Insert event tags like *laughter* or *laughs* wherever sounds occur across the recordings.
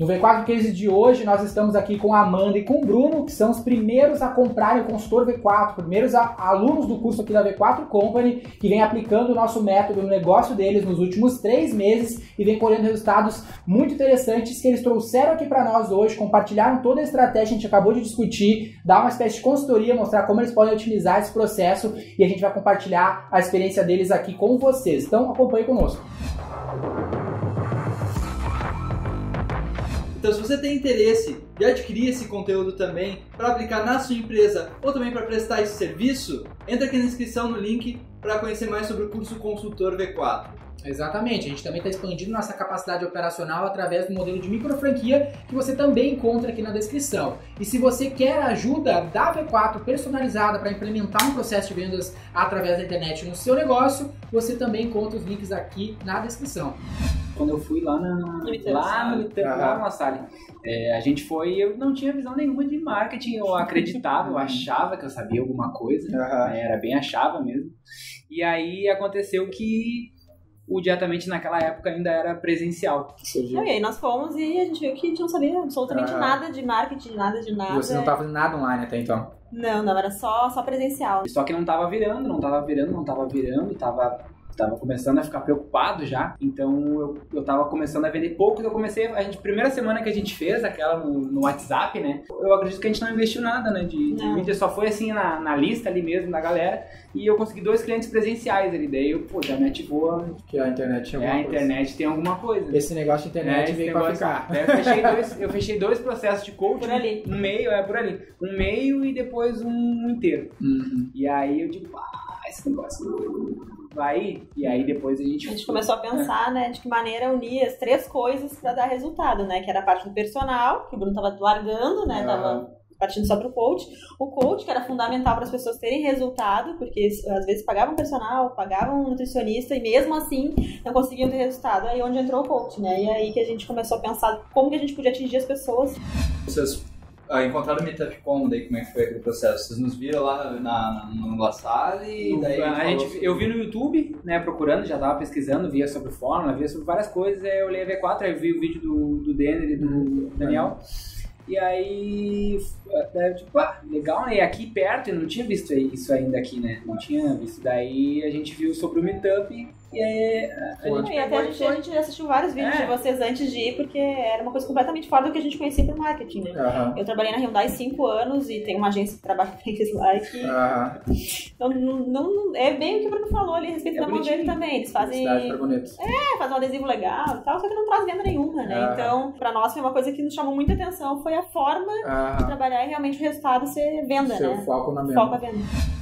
No V4 Case de hoje, nós estamos aqui com a Amanda e com o Bruno, que são os primeiros a comprarem o consultor V4, primeiros a, alunos do curso aqui da V4 Company, que vem aplicando o nosso método no negócio deles nos últimos três meses e vem colhendo resultados muito interessantes que eles trouxeram aqui para nós hoje, compartilharam toda a estratégia que a gente acabou de discutir, dar uma espécie de consultoria, mostrar como eles podem otimizar esse processo e a gente vai compartilhar a experiência deles aqui com vocês. Então acompanhe conosco. Então, se você tem interesse de adquirir esse conteúdo também para aplicar na sua empresa ou também para prestar esse serviço, entra aqui na descrição no link para conhecer mais sobre o curso Consultor V4. Exatamente, a gente também está expandindo nossa capacidade operacional através do modelo de micro franquia que você também encontra aqui na descrição. E se você quer ajuda da V4 personalizada para implementar um processo de vendas através da internet no seu negócio, você também encontra os links aqui na descrição. Quando eu fui lá na, no lá no lá na sala, é, a gente foi eu não tinha visão nenhuma de marketing, eu acreditava, eu *laughs* achava que eu sabia alguma coisa, né, era bem achava mesmo. E aí aconteceu que o diretamente naquela época ainda era presencial. e aí nós fomos e a gente viu que a gente não sabia absolutamente nada de marketing, nada de nada. E você não estava fazendo nada online até então? Não, não, era só, só presencial. Só que não estava virando, não estava virando, não estava virando, estava tava começando a ficar preocupado já, então eu, eu tava começando a vender pouco, eu comecei, a gente, primeira semana que a gente fez, aquela no, no WhatsApp, né, eu acredito que a gente não investiu nada, né, de, de mídia, só foi assim na, na lista ali mesmo da galera, e eu consegui dois clientes presenciais ali, daí eu, pô, já me ativou... Que a internet é, a internet tem alguma coisa. Esse negócio de internet é, veio pra ficar. eu, fechei dois, eu fechei dois processos de coaching, por ali. um meio, é por ali, um meio e depois um inteiro. Uhum. E aí eu digo, ah, esse negócio vai e aí depois a gente a gente começou a pensar né de que maneira unir as três coisas para dar resultado né que era a parte do personal que o Bruno tava largando né tava partindo só para o coach o coach que era fundamental para as pessoas terem resultado porque às vezes pagavam personal pagavam um nutricionista e mesmo assim não conseguiam ter resultado. Aí onde entrou o coach né e aí que a gente começou a pensar como que a gente podia atingir as pessoas. Vocês ah, encontraram o MeetupCom, daí como é que foi aquele processo? Vocês nos viram lá na, no La e daí... A gente, eu vi no YouTube, né, procurando, já tava pesquisando, via sobre fórmula, via sobre várias coisas, aí eu olhei a V4, aí eu vi o vídeo do, do Denner e do uhum. Daniel, e aí, tipo, ah, legal, né? E aqui perto, eu não tinha visto isso ainda aqui, né? Não tinha visto. Daí a gente viu sobre o Meetup e aí. E até a gente, a gente, assistiu vários vídeos é. de vocês antes de ir, porque era uma coisa completamente fora do que a gente conhecia pro marketing, né? Uhum. Eu trabalhei na Hyundai cinco anos e tem uma agência que trabalha com eles lá e que. Uhum. Então, não, não, é bem o que o Bruno falou ali a respeito é da mão dele também. Eles fazem. É, fazem um adesivo legal e tal, só que não traz venda nenhuma, né? Uhum. Então, pra nós foi uma coisa que nos chamou muita atenção, foi a forma de trabalhar e realmente o resultado ser venda, Seu né? foco na venda. Foco a venda.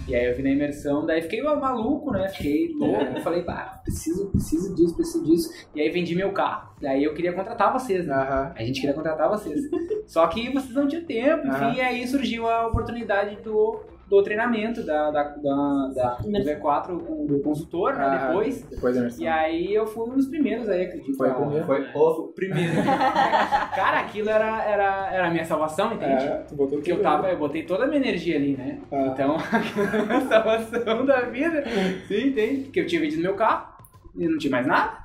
E aí eu vi na imersão, daí fiquei maluco, né? Fiquei louco. Falei, bah, preciso, preciso disso, preciso disso. E aí vendi meu carro. Daí eu queria contratar vocês, né? Uhum. A gente queria contratar vocês. *laughs* Só que vocês não tinham tempo, enfim, uhum. e aí surgiu a oportunidade do do treinamento da, da, da, da do V4 do consultor, né, ah, né, depois. Depois da imersão. E aí eu fui um dos primeiros aí, acredito. Foi o primeiro? Foi o primeiro. *laughs* Cara, aquilo era, era, era a minha salvação, entende? É, tu botou Porque eu tava, eu botei toda a minha energia ali, né? Ah. Então, *laughs* a minha salvação da vida. Sim, entende? Porque eu tinha vendido meu carro e não tinha mais nada.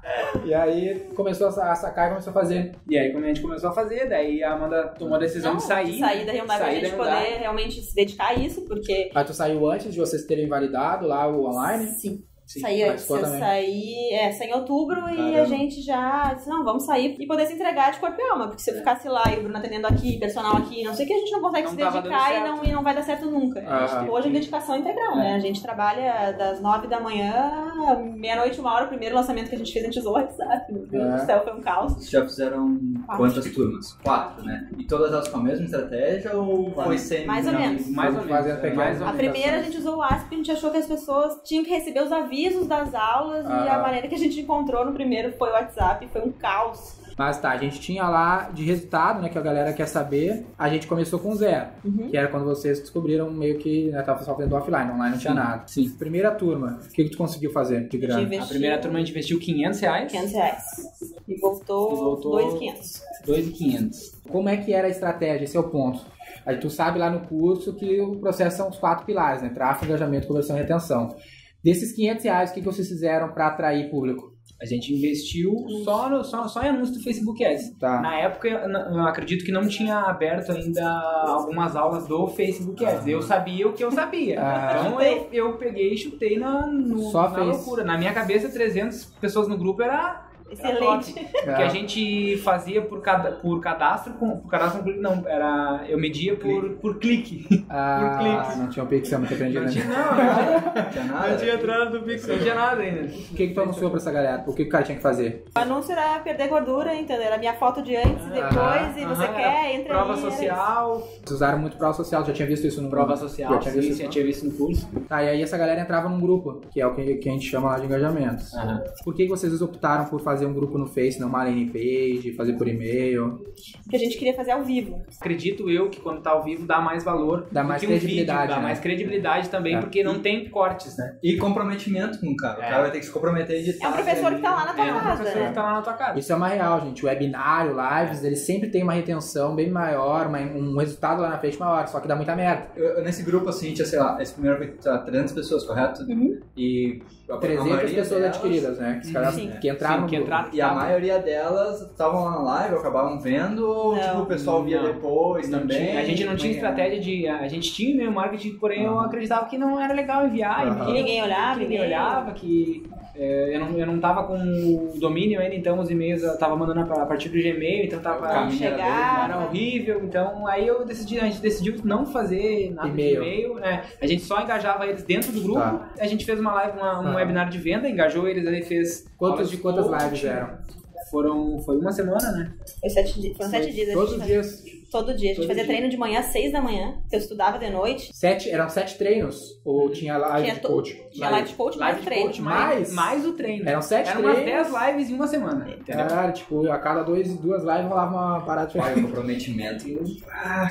E aí começou a sacar e começou a fazer. E aí quando a gente começou a fazer, daí a Amanda tomou a decisão não, de sair. Sair da Hyundai pra gente poder realmente se dedicar a isso, porque... Aí tu saiu antes de vocês terem validado lá o online? Sim. Sim, saí antes, eu saí, é, saí em outubro Caramba. e a gente já disse, não, vamos sair e poder se entregar de corpo e alma, porque se eu é. ficasse lá e o Bruno atendendo aqui, personal aqui, não sei o que, a gente não consegue não se dedicar e não, e não vai dar certo nunca. Ah, hoje é dedicação integral, né? é. né? A gente trabalha das nove da manhã, meia-noite, uma hora, o primeiro lançamento que a gente fez, a gente usou o WhatsApp, meu Deus é. do céu, foi um caos. Vocês já fizeram Quatro. quantas turmas? Quatro, né? E todas elas com a mesma estratégia ou foi sem... Mais ou menos. Mais ou menos. Mais ou menos. A primeira a gente usou o WhatsApp porque a gente achou que as pessoas tinham que receber os avisos das aulas ah. e a maneira que a gente encontrou no primeiro foi o WhatsApp, foi um caos. Mas tá, a gente tinha lá de resultado, né, que a galera quer saber, a gente começou com zero, uhum. que era quando vocês descobriram meio que, né, tava só fazendo offline, online não tinha nada. Sim. Primeira turma, o que, que tu conseguiu fazer de grana? A primeira turma a gente investiu 500 reais. 500 reais. E voltou, voltou 2,500. 2,500. Como é que era a estratégia? Esse é o ponto. Aí tu sabe lá no curso que o processo são os quatro pilares, né? Tráfego, engajamento, conversão e retenção. Desses 500 reais, o que, vocês fizeram para atrair público? A gente investiu só, no, só, só em anúncio do Facebook Ads. Tá. Na época, eu acredito que não tinha aberto ainda algumas aulas do Facebook Ads. Eu sabia o que eu sabia. Ah. Então eu, eu peguei e chutei na, no, só na fez. loucura. Na minha cabeça, 300 pessoas no grupo era Excelente. *laughs* Que a gente fazia por, cada, por cadastro, com, por cadastro com não, era, eu media por, por clique. *laughs* Ah, por clique. não tinha o Pixel muito aprendido Não tinha, ainda. não, não *laughs* tinha nada. Não tinha entrado no Pixel, não tinha nada ainda. O que que tu anunciou pra essa galera? O que que o cara tinha que fazer? O anúncio era perder gordura, entendeu? Era minha foto de antes e depois, Aham, e você Aham, quer, entra Prova era social, Vocês usaram muito prova social, já tinha visto isso no prova Já social, tinha sim, visto sim, isso? eu tinha visto no curso. Tá, e aí essa galera entrava num grupo, que é o que, que a gente chama lá de engajamentos. Aham. Por que que vocês optaram por fazer um grupo no Face, não uma landing page, fazer por e-mail? Que a gente queria fazer ao vivo. Acredito eu que quando tá ao vivo dá mais valor Dá mais que um vídeo, credibilidade, dá né? mais credibilidade também, É. porque não tem cortes, né? E comprometimento com o cara. O É. cara vai ter que se comprometer a editar. É um professor que tá lá na tua É um casa, professor né? que tá lá na tua casa. Isso é uma real, gente. O webinário, lives, eles sempre tem uma retenção bem maior, uma- um resultado lá na frente maior, só que dá muita merda. Eu- nesse grupo, assim, tinha, sei lá, esse primeiro foi tá, 300 pessoas, correto? Uhum. E 300 maioria pessoas delas- adquiridas, né? Que, os caras Sim. que entraram Sim, no que grupo. entraram- E a maioria delas estavam lá na live, acabavam vendo, ou tipo, o pessoal via Não. depois Não também. tinha- a gente não tinha estratégia de. A gente tinha e-mail marketing, porém eu Aham. acreditava que não era legal enviar. E-mail, Que ninguém olhava, que ninguém olhava, que eu, não, eu não tava com o domínio ainda, então os e-mails eu tava mandando a, partir do Gmail, então tava. O caminho era chegar. Era horrível, então aí eu decidi, a gente decidiu não fazer nada E-mail. de e-mail, né? A gente só engajava eles dentro do grupo, Tá. a gente fez uma live, uma- um Ah. webinar de venda, engajou eles, aí fez Quantos, de quantas lives eram? Foram, foi uma semana, né? Foi sete dias, foram sete dias. a Todos gente os dias. Todo dia. A gente Todo fazia dia. treino de manhã às seis da manhã. Eu estudava de noite. Sete, eram sete treinos? Ou tinha live Tinha de coach? Tinha live de coach, Live mais de treino. coach, Mais? mais, o treino. Eram sete Eram umas treinos? 10 lives em uma semana, entendeu? Cara, tipo, a cada dois, duas lives rolava uma parada Olha, diferente. o comprometimento.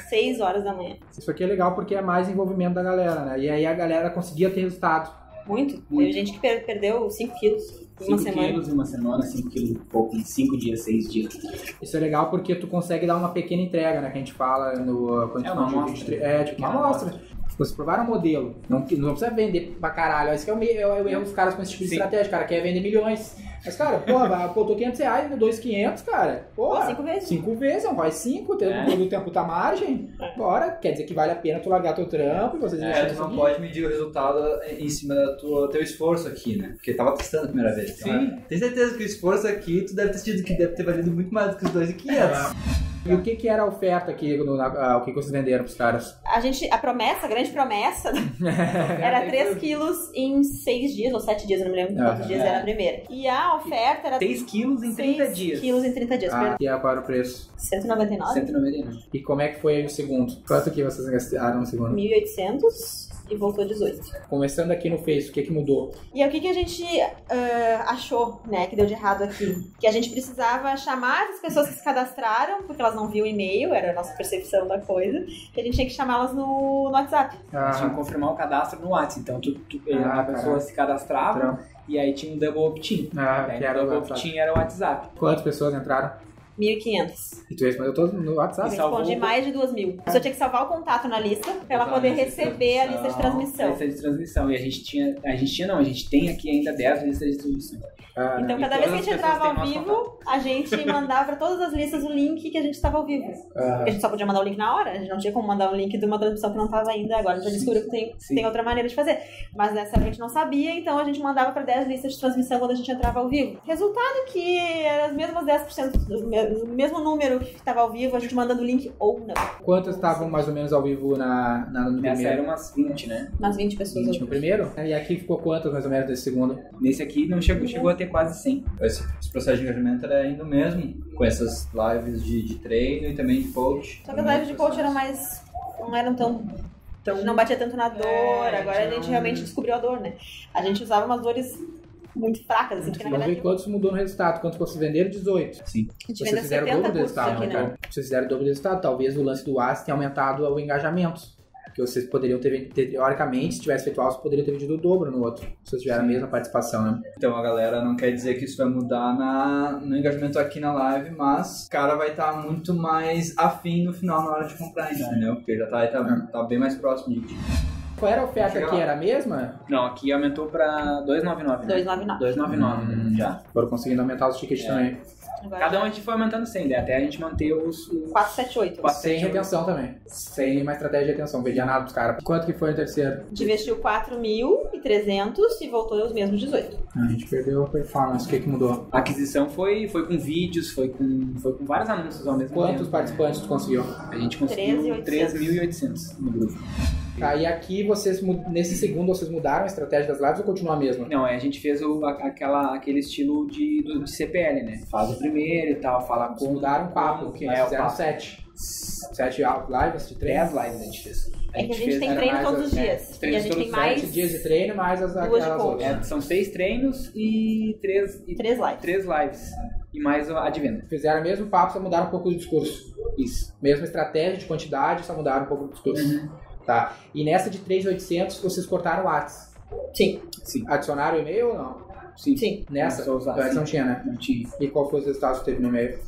Seis horas da manhã. Isso aqui é legal porque é mais envolvimento da galera, né? E aí a galera conseguia ter resultado. Muito. Muito. Teve gente que per- perdeu 5 quilos em uma 5 semana. quilos em uma semana, 5 quilos e pouco, em 5 dias, 6 dias. Isso é legal porque tu consegue dar uma pequena entrega, né? Que a gente fala no. Quando a gente É fala uma de amostra. vídeo É, tipo, uma Pequena amostra. Vocês provaram um modelo. Não, não precisa vender pra caralho. Esse que é o, é erro dos caras com esse tipo de Sim. estratégia. O cara quer vender milhões. Mas, cara, porra, vai, botou 500 reais, no 2,500, cara. Porra, Pô, cinco vezes. Cinco vezes, não vai cinco, tem É. todo o tempo da margem. Bora, quer dizer que vale a pena tu largar teu trampo e vocês É, investirem tu não pode medir o resultado em cima do tua- teu esforço aqui, né? Porque tava testando a primeira vez. Então, Sim. Tem certeza que o esforço aqui, tu deve ter tido que deve ter valido muito mais do que os 2,500. E o que que era a oferta aqui, no, na- ah, o que que vocês venderam pros caras? A gente, a promessa, a grande promessa, *laughs* era *laughs* 3 quilos em 6 dias, ou 7 dias, eu não me lembro quantos Aham. dias era a primeira. E a oferta era 6 quilos em 30 seis dias. quilos em 30 dias, Ah, perdão. e a- qual era o preço? 199, 199. E como é que foi aí o segundo? Quanto que vocês gastaram no segundo? 1.800 e voltou 18. Começando aqui no Face, o que que mudou? E aí, o que, que a gente ah, achou, né, que deu de errado aqui? Que a gente precisava chamar as pessoas que se cadastraram, porque elas não viam o e-mail, era a nossa percepção da coisa, que a gente tinha que chamá-las no, no WhatsApp. Eles tinham que confirmar o cadastro no WhatsApp. Então tu, tu- Ah, a pessoa caralho. se cadastrava Trampo. e aí tinha um double opt-in. Ah, Daí que o era o double opt-in era o WhatsApp. Quantas pessoas entraram? 1.500. E tu respondeu todos no Eu WhatsApp? E salvou respondi o- mais de 2 mil. A pessoa tinha que salvar o contato na lista pra ela poder receber a lista de transmissão. Lista de transmissão. E a gente tinha. A gente tinha não, a gente tem aqui ainda 10 listas de transmissão. Ah, Então, E cada vez que a gente entrava ao vivo, a gente mandava pra todas as listas o link que a gente estava ao vivo. ah, a gente só podia mandar o link na hora, a gente não tinha como mandar um link de uma transmissão que não estava ainda. Agora a gente já descobriu que tem, Sim. tem outra maneira de fazer. Mas nessa a gente não sabia, então a gente mandava pra 10 listas de transmissão quando a gente entrava ao vivo. Resultado que era as mesmas 10%, do me- o mesmo número que estava ao vivo, a gente mandando o link ou não. Quantas estavam mais ou menos ao vivo na, na, no Nessa primeiro? era umas 20, né? Umas 20 pessoas. ao No vivo. primeiro? E aqui ficou quantas mais ou menos desse segundo? Nesse aqui não chegou, chegou a ter quase 100. Esse, esse processo de engajamento era ainda o mesmo, com essas lives de, de treino e também de coach. Só que as lives de coach eram mais. não eram tão. tão não batia tanto na dor, É, agora a tinha gente realmente descobriu a dor, né? A gente usava umas dores muito fracas, assim, porque na Vamos ver verdade. quantos mudou no resultado. Quantos vocês venderam? 18. Sim. Vocês fizeram o 70 dobro do resultado, aqui, né? né? cara? Vocês fizeram o dobro do resultado. Talvez o lance do AS tenha aumentado o engajamento. Que vocês poderiam ter, ter- teoricamente, se tivesse feito algo, poderiam ter vendido o dobro no outro. Se vocês tiveram a mesma participação, né? Então a galera não quer dizer que isso vai mudar na, no engajamento aqui na live, mas o cara vai estar muito mais afim no final na hora de comprar, entendeu? Porque já tá, tá, tá bem mais próximo de ti. Qual era a oferta aqui? Era a mesma? Não, aqui aumentou pra 299. 299. 299 hum, já. Foram conseguindo aumentar os tickets é. também. Agora Cada um a gente foi aumentando 100, né? até a gente manter os... os... 478. Sem retenção também. Sem uma estratégia de retenção, vendia nada pros caras. Quanto que foi o terceiro? A gente investiu 4.300 e voltou os mesmos 18. A gente perdeu a performance, o que que mudou? A aquisição foi, foi com vídeos, foi com, foi com vários anúncios ao mesmo Quantos tempo. Quantos participantes tu conseguiu? A gente conseguiu 3.800 no grupo. Tá, e aqui vocês, nesse segundo, vocês mudaram a estratégia das lives ou continua a mesma? Não, é, a gente fez o, aquela, aquele estilo de, de CPL, né? Faz o primeiro e tal, fala com... Mudaram o papo, que é, fizeram papo. sete. Sete lives de? Dez lives a gente fez. A é que a gente tem treino todos os dias. É, e a gente tem mais. Sete dias de treino, mais as aquelas outras. É, são seis treinos e três, e três lives. Três lives. E mais a de venda. Fizeram o mesmo papo, só mudaram um pouco o discurso. Isso. Mesma estratégia de quantidade, só mudaram um pouco o discurso. Uhum. Tá? E nessa de 3.800 vocês cortaram o WhatsApp. Sim. Sim. Adicionaram o e-mail ou não? Sim. Sim. Nessa? Usar, sim. não tinha, né? Não tinha. E qual foi os resultados que teve no e-mail?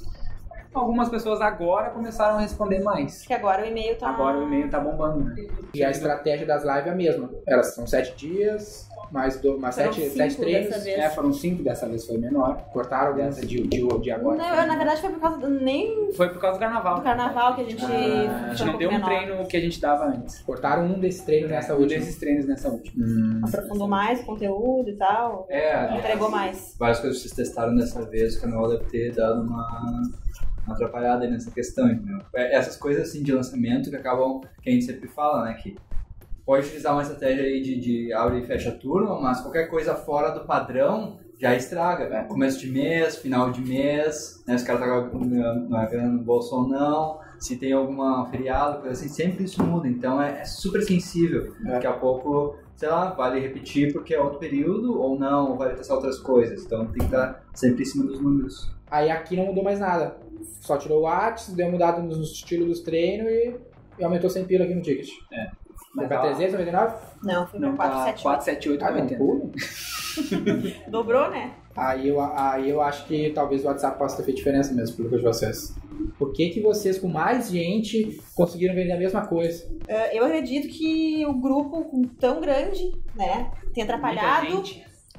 Algumas pessoas agora começaram a responder mais. Porque agora o e-mail tá. Agora o e-mail tá bombando, né? E a estratégia das lives é a mesma. Elas são sete dias, mais, do, mais sete, sete treinos. É, foram cinco, dessa vez foi menor. Cortaram dessa de, de, de agora. Não, na verdade foi por causa do. Nem... Foi por causa do carnaval. Do carnaval que a gente. Ah, a gente não deu um treino que a gente dava antes. Cortaram um desses treinos nessa um última. Um desses treinos nessa última. Hum. Aprofundou mais o conteúdo e tal. É. Entregou mais. Várias coisas que vocês testaram dessa vez, o canal deve ter dado uma uma atrapalhada nessa questão, entendeu? É, essas coisas assim de lançamento que acabam, que a gente sempre fala, né, que pode utilizar uma estratégia aí de, de abre e fecha turno, mas qualquer coisa fora do padrão já estraga. Né? Começo de mês, final de mês, né? Se o cara tá grana no bolso ou não, se tem alguma feriado, coisa assim, sempre isso muda. Então é, é super sensível. É. Daqui a pouco, sei lá, vale repetir porque é outro período ou não, ou vale testar outras coisas. Então tem que estar sempre em cima dos números. Aí aqui não mudou mais nada. Só tirou o WhatsApp, deu mudado no estilo dos treinos e, e aumentou 100 pila aqui no ticket. É. Foi pra 399? Não, foi pra 478. 478 ah, *laughs* Dobrou, né? Aí eu, aí eu acho que talvez o WhatsApp possa ter feito diferença mesmo, pelo que eu de vocês. Por que, que vocês, com mais gente, conseguiram vender a mesma coisa? Uh, eu acredito que o grupo tão grande, né, tem atrapalhado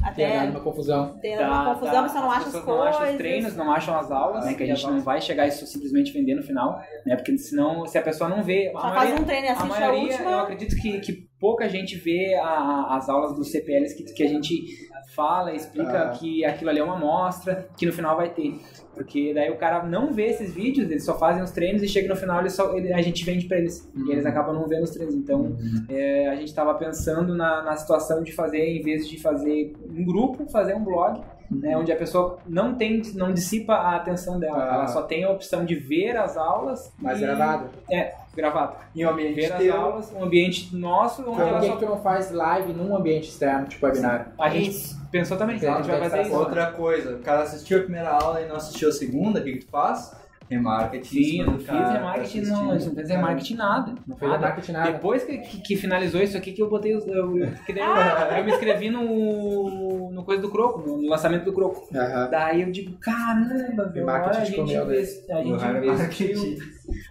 até tem uma confusão. Tem tá, uma confusão, tá. você não acha as, as coisas. Não acham os treinos, não acham as aulas, né? Que a gente não vai chegar isso simplesmente vender no final, né? Porque senão, se a pessoa não vê. Só maioria, faz um treino e assiste a maioria, a última. Eu acredito que, que pouca gente vê a, as aulas dos CPLs que, que a gente fala, explica ah. que aquilo ali é uma amostra, que no final vai ter. Porque daí o cara não vê esses vídeos, eles só fazem os treinos e chega no final ele só, ele, a gente vende para eles. Uhum. E eles acabam não vendo os treinos. Então uhum. é, a gente estava pensando na, na situação de fazer, em vez de fazer um grupo, fazer um blog. Uhum. Né, onde a pessoa não tem, não dissipa a atenção dela, ah. ela só tem a opção de ver as aulas. Mas e, gravado. É, gravado. Em um ambiente ver as aulas, um ambiente nosso. Onde Por que, só... que tu não faz live num ambiente externo, tipo webinar? A gente pensou também que a gente vai fazer isso. Outra coisa, o cara assistiu a primeira aula e não assistiu a segunda, o que, que tu faz? Remarketing. Sim, não fiz remarketing, não, não fiz remarketing nada. Não fez remarketing nada. Depois que, que, que, finalizou isso aqui, que eu botei os. Eu, que daí eu, eu, me inscrevi no, no coisa do Croco, no lançamento do Croco. Uhum. Daí eu digo, caramba, velho, a gente, investi, a gente investiu.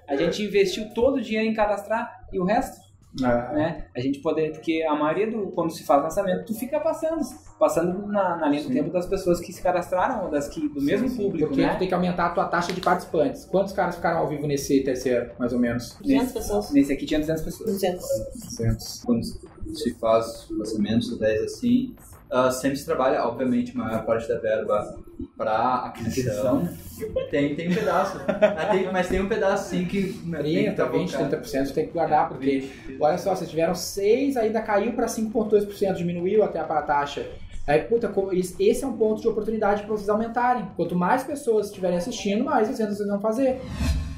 A gente investiu todo o dinheiro em cadastrar e o resto ah. Né? A gente poder, porque a maioria do quando se faz lançamento, tu fica passando, passando na, na linha do tempo das pessoas que se cadastraram, das que do sim, mesmo sim. público, porque né? tu tem que aumentar a tua taxa de participantes. Quantos caras ficaram ao vivo nesse terceiro, mais ou menos? 200 nesse, pessoas. Nesse aqui tinha 200 pessoas. 200. 200. Quando se faz lançamentos 10 assim, Uh, sempre se trabalha, obviamente, a maior parte da verba para aquisição. Tem, tem um pedaço. mas, tem, mas tem um pedaço sim que. 30, 20, 30% tem que guardar, porque 20. olha só, vocês tiveram 6, ainda caiu para 5,2%, diminuiu até a taxa. Aí, puta, esse é um ponto de oportunidade para vocês aumentarem. Quanto mais pessoas estiverem assistindo, mais vocês vão fazer.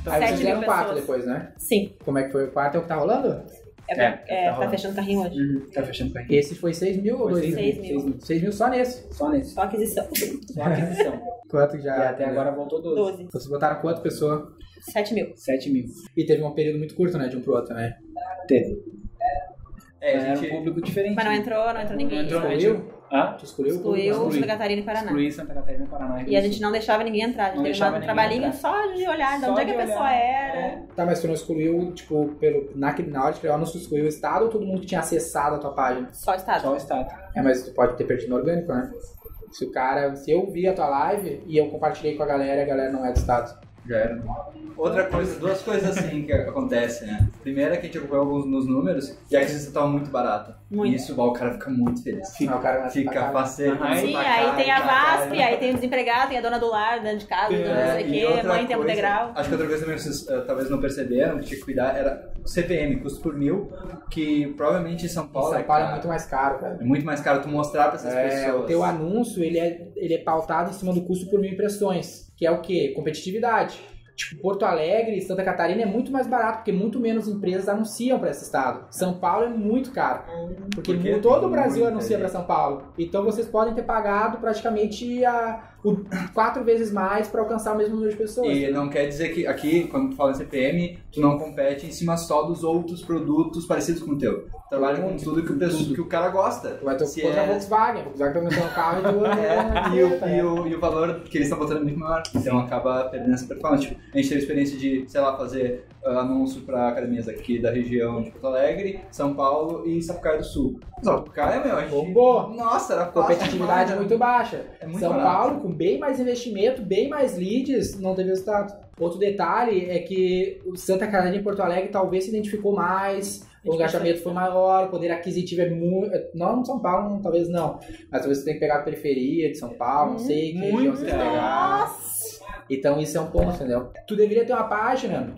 Aí vocês fizeram quarto depois, né? Sim. Como é que foi o quarto? É o que tá rolando? É, é, é tá, tá fechando carrinho hoje. Uhum, tá fechando carrinho. Esse foi 6 mil ou 2 mil? 6 mil. 6 mil só nesse? Só nesse. Só aquisição. Só aquisição. *laughs* quanto já? E até agora voltou 12. 12. Vocês botaram quanto pessoa? 7 mil. 7 mil. E teve um período muito curto, né? De um pro outro, né? Teve. É, a gente... Era um público diferente. Mas não entrou, não entrou ninguém. Não entrou, Ah? Tu excluiu? Excluiu Santa Catarina e Paraná. Excluí Santa Catarina e Paraná. E a gente não deixava ninguém entrar. A gente teve um trabalhinho só de olhar de onde é que a pessoa era. É. Tá, mas tu não excluiu, tipo, pelo, na, na hora de criar o anúncio, tu excluiu o Estado ou todo mundo que tinha acessado a tua página? Só o Estado. Só o Estado. É, mas tu pode ter perdido no orgânico, né? Se o cara, se eu vi a tua live e eu compartilhei com a galera, a galera não é do Estado. Já era. Outra coisa, duas coisas assim que acontecem, né? Primeiro é que a gente acompanhou alguns nos números e a aquisição tava muito barata. Muito. E isso o cara fica muito feliz. Fica, o cara fica parceiro. Sim, aí tem a VASP, aí tem o desempregado, tem a dona do lar, dona de casa, é, não sei o quê, mãe em tempo integral. Acho que outra coisa também vocês uh, talvez não perceberam, que tinha que cuidar, era CPM, custo por mil, que provavelmente em São Paulo. Em São Paulo é, é muito mais caro, cara. É muito mais caro tu mostrar pra essas é, pessoas. O teu anúncio, ele é, ele é pautado em cima do custo por mil impressões, que é o quê? Competitividade. Tipo, Porto Alegre Santa Catarina é muito mais barato, porque muito menos empresas anunciam para esse estado. São Paulo é muito caro. Porque, porque todo o Brasil anuncia para São Paulo. Então vocês podem ter pagado praticamente a, o, quatro vezes mais para alcançar o mesmo número de pessoas. E não quer dizer que aqui, quando tu fala em CPM, tu não compete em cima só dos outros produtos parecidos com o teu. Trabalha com tudo que o, pessoa, que o cara gosta. Tu vai ter Se contra é... a Volkswagen. A Volkswagen tá aumentando o carro e *laughs* tu... é, e, o, e, o, e o valor que eles estão botando é muito maior. Então acaba perdendo essa performance. Tipo, a gente teve a experiência de, sei lá, fazer uh, anúncio para academias aqui da região de Porto Alegre, São Paulo e Sapucaia do Sul. Sapucaia, meu, a gente... Bombou. Nossa, era fácil. Competitividade é muito baixa. É muito São barato. Paulo, com bem mais investimento, bem mais leads, não teve resultado. Outro detalhe é que o Santa Catarina e Porto Alegre talvez se identificou mais, o engajamento foi maior, o poder aquisitivo é muito. Não São Paulo, talvez não. Mas talvez você tenha que pegar a periferia de São Paulo, não sei que região vocês pegaram. Então isso é um ponto, entendeu? Tu deveria ter uma página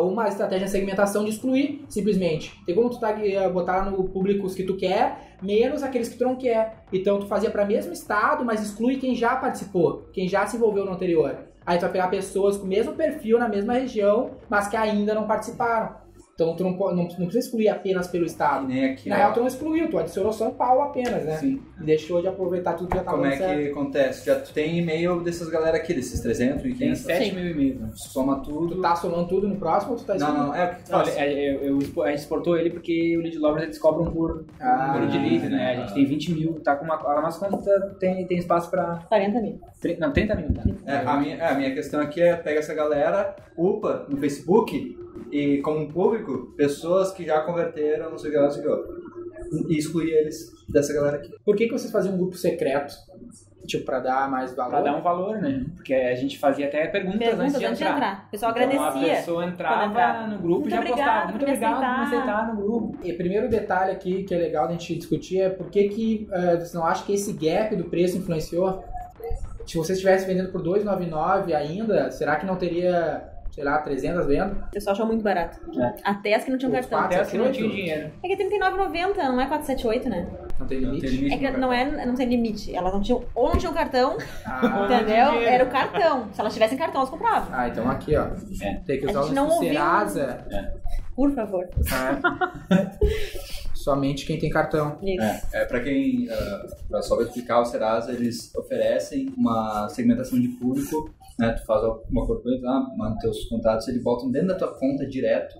uma estratégia de segmentação de excluir, simplesmente. Tem como tu tá, eh, botar no público os que tu quer, menos aqueles que tu não quer. Então tu fazia para o mesmo estado, mas exclui quem já participou, quem já se envolveu no anterior. Aí tu vai pegar pessoas com o mesmo perfil na mesma região, mas que ainda não participaram. Então tu não, não, não precisa excluir apenas pelo Estado. Nem aqui, Na real, tu não excluiu, tu adicionou São Paulo apenas, né? Sim. E deixou de aproveitar tudo que já estava Como é que acontece? Já tu tem e-mail dessas galera aqui, desses 300 e 500? Tem 7 mil e-mails. Né? Soma tudo. Tu tá somando tudo no próximo ou tu tá excluindo? Não, não, é o que tu faz. É, eu, eu, a gente exportou ele porque o lead lovers eles cobram por, ah, por de lead, né? A gente tem 20 mil, tá com uma... A nossa conta tem, tem espaço pra... 40 mil. Não, 30 mil, tá? É, a, minha, é, a minha questão aqui é pega essa galera, upa no Facebook e como público, pessoas que já converteram, não sei o que lá, não sei o que lá. E excluir eles dessa galera aqui. Por que, que vocês faziam um grupo secreto? Tipo, pra dar mais valor? Pra dar um valor, né? Porque a gente fazia até perguntas, perguntas antes de entrar. entrar. O pessoal então, agradecia. a pessoa entrava no grupo e já obrigado, postava. Muito obrigado por me aceitar no grupo. E primeiro detalhe aqui que é legal a gente discutir é por que, que uh, você não acha que esse gap do preço influenciou? Se você estivesse vendendo por 2,99 ainda, será que não teria sei lá, 300 vendas. O pessoal achou muito barato. É. Até as que não tinham cartão. Até as que não tinham dinheiro. É que é 39,90, não é 478, né? Não tem limite? Não tem limite é que não, é, não tem limite. Elas não tinham, ou não tinham cartão, ah, *laughs* entendeu? Era o cartão. Se elas tivessem cartão, elas compravam. Ah, então aqui, ó. É. Tem que usar o não Serasa. É. Por favor. É. *laughs* Somente quem tem cartão. Isso. É, é para quem, uh, pra só explicar, o Serasa, eles oferecem uma segmentação de público né? Tu faz uma corporação, lá, manda teus contatos, eles voltam dentro da tua conta direto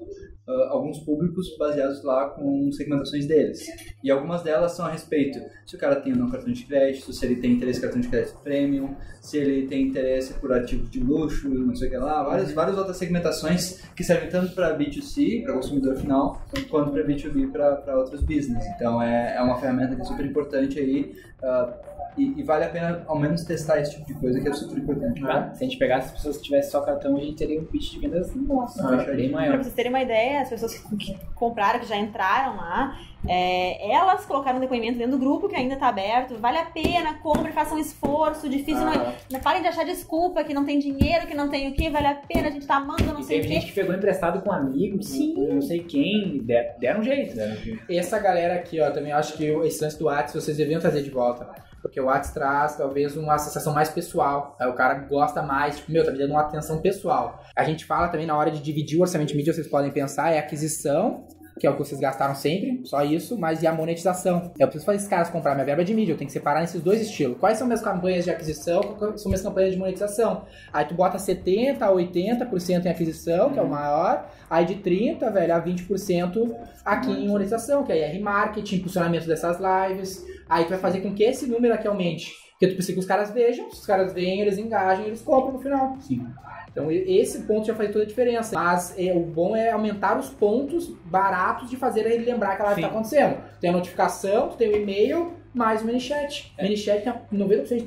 uh, alguns públicos baseados lá com segmentações deles. E algumas delas são a respeito se o cara tem ou não cartão de crédito, se ele tem interesse em cartão de crédito premium, se ele tem interesse por ativos de luxo, não sei o que lá, várias, várias outras segmentações que servem tanto para B2C, para consumidor final, quanto para B2B, para outros business. Então é, é uma ferramenta que é super importante aí. Uh, e, e, vale a pena ao menos testar esse tipo de coisa que é super importante. Ah, se a gente pegasse as pessoas que tivessem só cartão, a gente teria um pitch de vendas nossa, ah, bem maior. Pra vocês terem uma ideia, as pessoas que compraram, que já entraram lá, é, elas colocaram um depoimento dentro do grupo que ainda está aberto. Vale a pena, compre, faça um esforço. Difícil, ah. não, parem de achar desculpa que não tem dinheiro, que não tem o que. Vale a pena, a gente tá amando, não e sei o que. Teve gente que pegou emprestado com amigos, Sim. não sei quem, deram um jeito. Deram um jeito. Essa galera aqui, ó, também acho que esse lance do WhatsApp vocês deviam trazer de volta. Porque o WhatsApp traz talvez uma sensação mais pessoal. Aí o cara gosta mais, tipo, meu, tá me dando uma atenção pessoal. A gente fala também na hora de dividir o orçamento de mídia, vocês podem pensar, é aquisição que é o que vocês gastaram sempre, só isso, mas e a monetização. Eu preciso fazer esses caras comprar minha verba de mídia, eu tenho que separar esses dois estilos. Quais são minhas campanhas de aquisição, quais são minhas campanhas de monetização? Aí tu bota 70% a 80% em aquisição, que é o maior, aí de 30%, velho, a 20% aqui em monetização, que aí é remarketing, impulsionamento dessas lives, Aí tu vai fazer com que esse número aqui aumente. Porque tu precisa que os caras vejam, se os caras veem, eles engajem, eles compram no final. Sim. Então esse ponto já faz toda a diferença. Mas é, o bom é aumentar os pontos baratos de fazer ele lembrar que a live está acontecendo. Tem a notificação, tu tem o e-mail, mais o ManyChat. É. ManyChat tem 90% de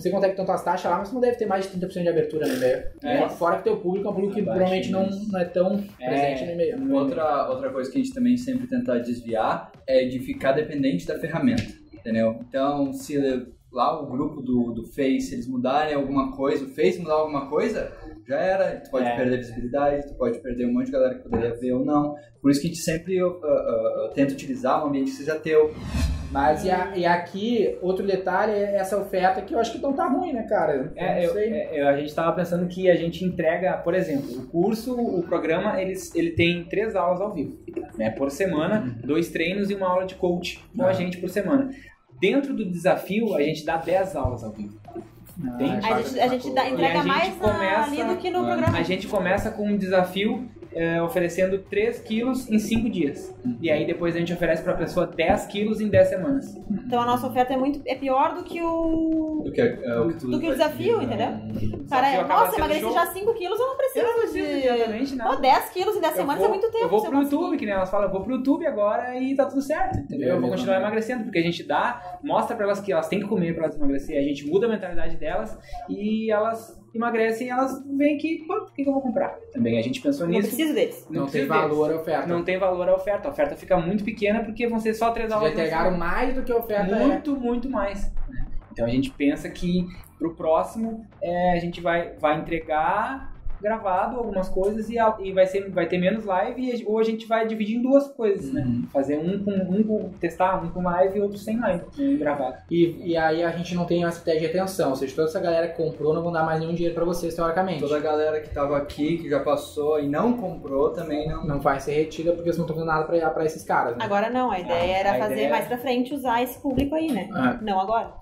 sei quanto é que estão as taxas lá, mas não deve ter mais de 30% de abertura no e-mail. É. Fora que teu público é um público que provavelmente não, não é tão é. presente no e-mail. Outra, outra coisa que a gente também sempre tenta desviar é de ficar dependente da ferramenta. Entendeu? Então, se lá o grupo do, do Face, eles mudarem alguma coisa, o Face mudar alguma coisa, já era. Tu pode é. perder visibilidade, tu pode perder um monte de galera que poderia ver ou não. Por isso que a gente sempre uh, uh, uh, tenta utilizar um ambiente que seja teu. Mas e, a, e, aqui, outro detalhe é essa oferta que eu acho que não tá ruim, né, cara? É, eu, é, eu, a gente tava pensando que a gente entrega, por exemplo, o curso, o programa, ele, ele tem três aulas ao vivo, né, por semana, uhum. dois treinos e uma aula de coach com a gente por semana. Dentro do desafio, a gente dá 10 aulas ao vivo. Tem, a gente, a gente dá, entrega mais começa, ali do que no programa. A gente começa com um desafio é, oferecendo 3 quilos em 5 dias. E aí depois a gente oferece para a pessoa 10 quilos em 10 semanas. Então a nossa oferta é muito é pior do que o do que, é, o, que do que o desafio, entendeu? Cara, é, nossa, emagreci já 5 quilos, eu não preciso. Eu não preciso de... exatamente nada. Pô, 10 quilos em 10 semanas é vou, é muito tempo. Eu vou pro YouTube, que nem elas falam, eu vou pro YouTube agora e tá tudo certo, entendeu? Eu vou continuar emagrecendo, porque a gente dá, mostra para elas que elas têm que comer para elas emagrecer, a gente muda a mentalidade delas e elas emagrecem e elas veem que, pô, por que, eu vou comprar? Também a gente pensou não nisso. Preciso deles. Não, não tem valor a oferta. Não tem valor a oferta. A oferta fica muito pequena porque vão ser só três aulas. Já entregaram mais do que a oferta Muito, é. muito mais. Então a gente pensa que pro próximo é, a gente vai, vai entregar gravado algumas coisas e, a, e vai, ser, vai ter menos live e, ou a gente vai dividir em duas coisas, né? uhum. né? Fazer um com, um com, testar um com live e outro sem live, gravado. E, e aí a gente não tem uma estratégia de atenção, ou seja, toda essa galera que comprou não vão dar mais nenhum dinheiro para vocês, teoricamente. Toda a galera que tava aqui, que já passou e não comprou também não... Não vai ser retida porque vocês não estão fazendo nada pra, pra esses caras, né? Agora não, a ideia ah, era a fazer ideia... mais pra frente, usar esse público aí, né? Ah. Não agora.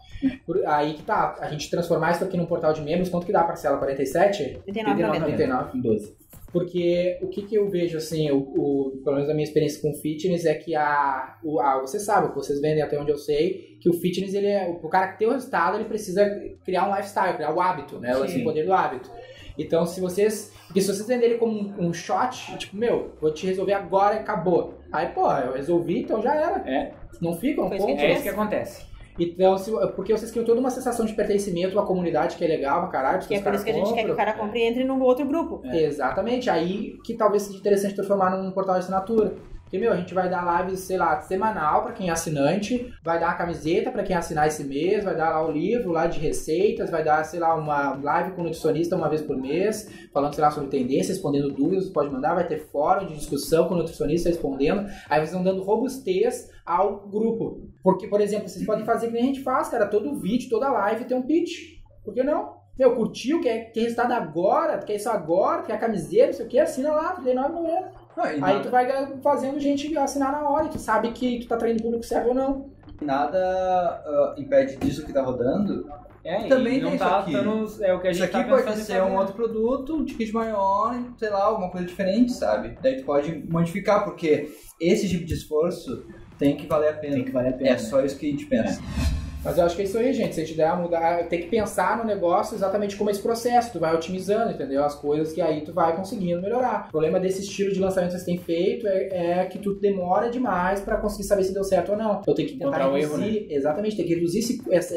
Por, aí que tá, a gente transformar isso aqui num portal de membros, quanto que dá a parcela? 47? 39,90. 39, 12. Porque o que, que eu vejo, assim, o, o, pelo menos a minha experiência com fitness é que a, o, a, você sabe, vocês vendem até onde eu sei, que o fitness, ele é, o cara que tem o resultado, ele precisa criar um lifestyle, criar o hábito, né? Assim, o poder do hábito. Então, se vocês. Porque se vocês venderem como um, um, shot, tipo, meu, vou te resolver agora e acabou. Aí, pô, eu resolvi, então já era. É. Não fica um ponto. É isso que acontece. Então, se, porque vocês criam toda uma sensação de pertencimento, uma comunidade que é legal, uma caralho. Que é por isso que a gente quer que o cara compre e entre num outro grupo. É. Exatamente. Aí que talvez seja interessante transformar num portal de assinatura. Porque, meu, a gente vai dar lives, sei lá, semanal para quem é assinante, vai dar a camiseta para quem assinar esse mês, vai dar lá o livro lá de receitas, vai dar, sei lá, uma live com nutricionista uma vez por mês, falando, sei lá, sobre tendência, respondendo dúvidas, pode mandar, vai ter fórum de discussão com o nutricionista respondendo, aí vocês vão dando robustez ao grupo. Porque, por exemplo, vocês podem fazer que nem a gente faz, cara, todo vídeo, toda live tem um pitch. Por que não? Meu, curtiu, quer, quer resultado agora, quer isso agora, quer a camiseta, não sei o que, assina lá, R$39,90. Aí nada... tu vai fazendo gente assinar na hora e tu sabe que tu tá traindo público certo ou não. Nada uh, impede disso que tá rodando. É, também não tá isso aqui. Dando, é o que a gente isso aqui tá pode ser um outro produto, um ticket maior, sei lá, alguma coisa diferente, sabe? Daí tu pode modificar, porque esse tipo de esforço tem que valer a pena. Tem que valer a pena. É né? só isso que a gente pensa. É. Mas eu acho que é isso aí, gente. Se a gente der a mudar, tem que pensar no negócio exatamente como esse processo. Tu vai otimizando, entendeu? As coisas que aí tu vai conseguindo melhorar. O problema desse estilo de lançamento que vocês têm feito é, é que tu demora demais para conseguir saber se deu certo ou não. Eu tenho que tentar reduzir, erro, né? exatamente, tem que reduzir esse, essa,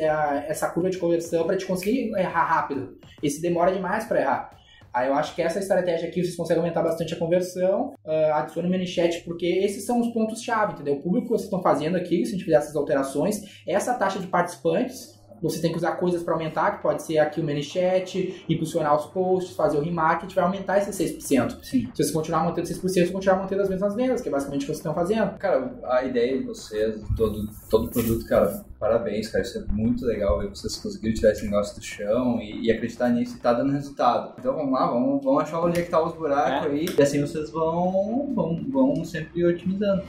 essa curva de conversão para te conseguir errar rápido. Esse demora demais para errar. Aí eu acho que essa estratégia aqui vocês conseguem aumentar bastante a conversão. Uh, adicione o ManyChat, porque esses são os pontos-chave, entendeu? O público que vocês estão fazendo aqui, se a gente fizer essas alterações, essa taxa de participantes você tem que usar coisas para aumentar, que pode ser aqui o ManyChat, impulsionar os posts, fazer o remarketing, vai aumentar esses 6%. Sim. Se você continuar mantendo 6%, você continuar mantendo as mesmas vendas, que é basicamente o que vocês estão fazendo. Cara, a ideia de vocês, todo, todo produto, cara, parabéns, cara, isso é muito legal ver vocês conseguiram tirar esse negócio do chão e, e acreditar nisso e tá dando resultado. Então vamos lá, vamos, vamos achar onde é que tá os buracos é. aí, e assim vocês vão, vão, vão sempre otimizando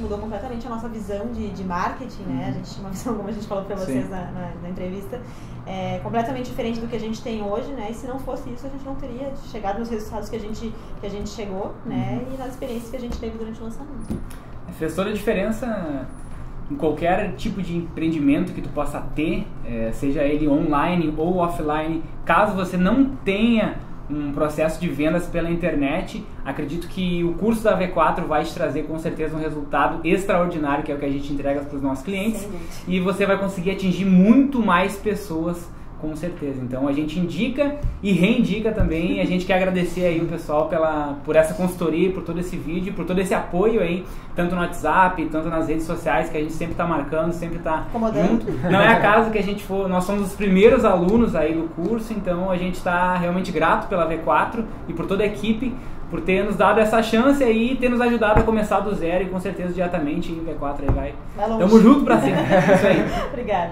mudou completamente a nossa visão de, de marketing, né? A gente tinha uma visão, como a gente falou para vocês na, na, na, entrevista, é, completamente diferente do que a gente tem hoje, né? E se não fosse isso, a gente não teria chegado nos resultados que a gente, que a gente chegou, né? Uhum. E nas experiências que a gente teve durante o lançamento. Fez toda a diferença em qualquer tipo de empreendimento que tu possa ter, é, seja ele online ou offline, caso você não tenha um processo de vendas pela internet, acredito que o curso da V4 vai te trazer com certeza um resultado extraordinário, que é o que a gente entrega para os nossos clientes, Sim. e você vai conseguir atingir muito mais pessoas com certeza. Então a gente indica e reindica também. A gente quer agradecer aí o pessoal pela, por essa consultoria, por todo esse vídeo, por todo esse apoio aí, tanto no WhatsApp, tanto nas redes sociais, que a gente sempre está marcando, sempre está junto. Não é acaso que a gente for, nós somos os primeiros alunos aí do curso, então a gente está realmente grato pela V4 e por toda a equipe por ter nos dado essa chance aí, ter nos ajudado a começar do zero e com certeza diretamente em V4 aí vai. Tamo junto pra cima. *laughs* Isso aí. Obrigada.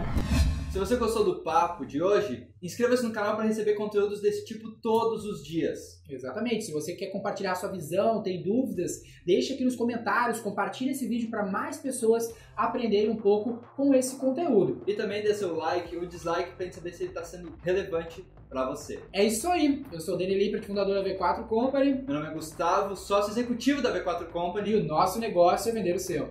Se você gostou do papo de hoje, inscreva-se no canal para receber conteúdos desse tipo todos os dias. Exatamente. Se você quer compartilhar sua visão, tem dúvidas, deixe aqui nos comentários, compartilhe esse vídeo para mais pessoas aprenderem um pouco com esse conteúdo. E também dê seu like ou dislike para gente saber se ele está sendo relevante para você. É isso aí. Eu sou o Dani Lippert, fundador da V4 Company. Meu nome é Gustavo, sócio executivo da V4 Company. E o nosso negócio é vender o seu.